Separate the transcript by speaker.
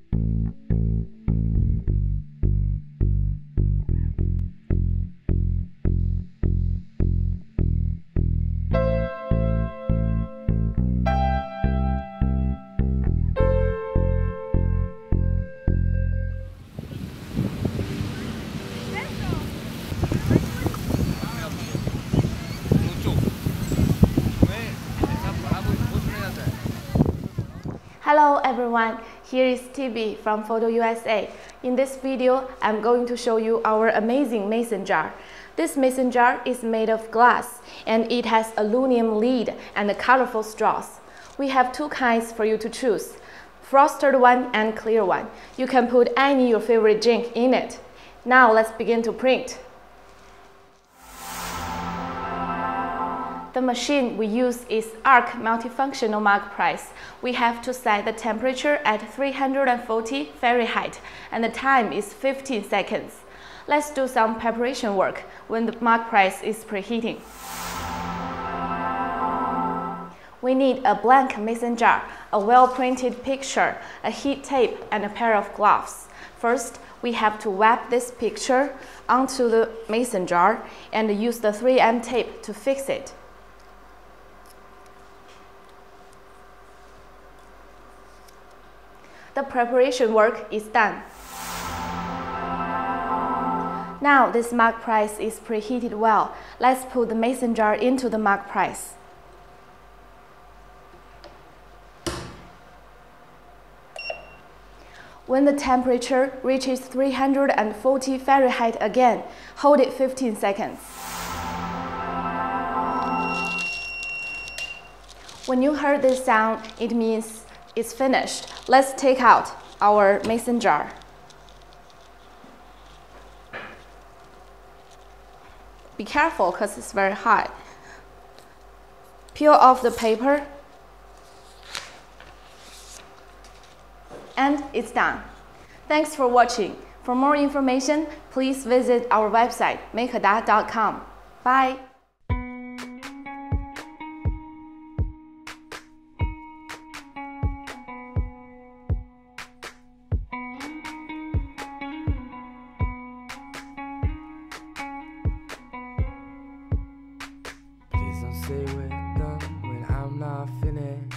Speaker 1: Thank you. Hello everyone, here is TB from Photo USA. In this video, I'm going to show you our amazing mason jar. This mason jar is made of glass and it has aluminum lid and colorful straws. We have two kinds for you to choose, frosted one and clear one. You can put any your favorite drink in it. Now let's begin to print. The machine we use is ARC multifunctional mug press. We have to set the temperature at 340 Fahrenheit and the time is 15 seconds. Let's do some preparation work when the mug press is preheating. We need a blank mason jar, a well-printed picture, a heat tape, and a pair of gloves. First, we have to wrap this picture onto the mason jar and use the 3M tape to fix it. The preparation work is done. Now this mug press is preheated well. Let's put the mason jar into the mug press. When the temperature reaches 340 Fahrenheit again, hold it 15 seconds. When you heard this sound, it means it's finished. Let's take out our mason jar. Be careful because it's very hot. Peel off the paper. And it's done. Thanks for watching. For more information, please visit our website, makeda.com. Bye.
Speaker 2: don't say we're done when I'm not finished.